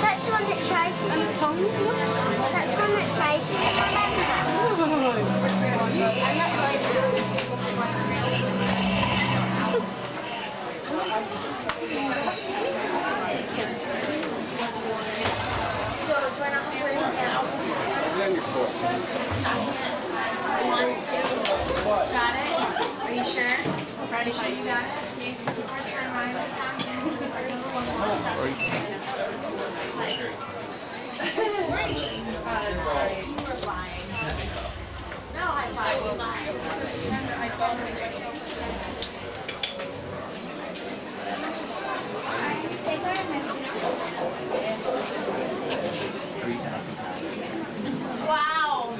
That's the one that tries on the tongue. That's the one that Tracy. I'm not going to. So do I not have to worry about that? One, two. Got it? Are you sure? Are you sure you got it? Okay. First turn mine this time. You Wow.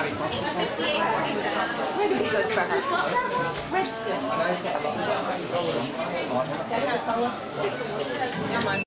Be good. Red's good. Come on.